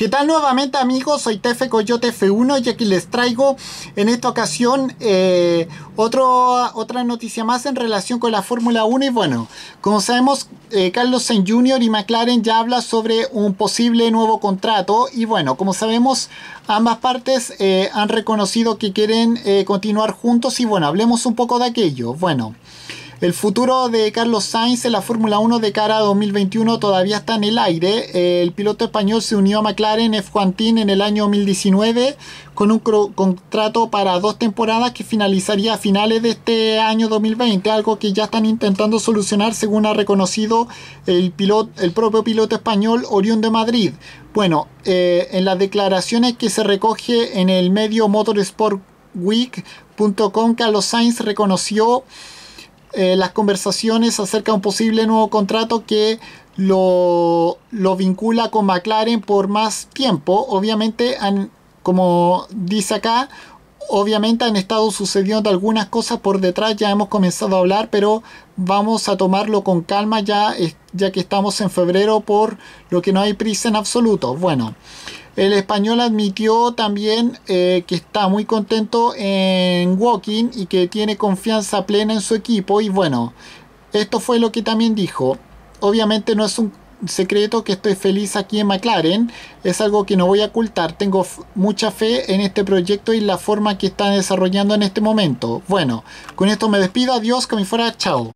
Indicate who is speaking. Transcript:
Speaker 1: ¿Qué tal nuevamente amigos? Soy Tefe Coyote F1 y aquí les traigo en esta ocasión eh, otra noticia más en relación con la Fórmula 1 y bueno, como sabemos eh, Carlos Sainz Jr. y McLaren ya habla sobre un posible nuevo contrato y bueno, como sabemos ambas partes eh, han reconocido que quieren continuar juntos y bueno, hablemos un poco de aquello. Bueno. El futuro de Carlos Sainz en la Fórmula 1 de cara a 2021 todavía está en el aire. El piloto español se unió a McLaren F1 Team en el año 2019 con un contrato para dos temporadas que finalizaría a finales de este año 2020, algo que ya están intentando solucionar según ha reconocido el, piloto, el propio piloto español Orión de Madrid. Bueno, eh, en las declaraciones que se recoge en el medio motorsportweek.com, Carlos Sainz reconoció eh, las conversaciones acerca de un posible nuevo contrato que lo, vincula con McLaren por más tiempo. Obviamente, como dice acá, obviamente han estado sucediendo algunas cosas por detrás, ya hemos comenzado a hablar, pero vamos a tomarlo con calma ya, ya que estamos en febrero por lo que no hay prisa en absoluto. Bueno, el español admitió también eh, que está muy contento en Walking y que tiene confianza plena en su equipo. Y bueno, esto fue lo que también dijo. Obviamente no es un secreto que estoy feliz aquí en McLaren. Es algo que no voy a ocultar. Tengo mucha fe en este proyecto y la forma que están desarrollando en este momento. Bueno, con esto me despido. Adiós, que me fuera. Chao.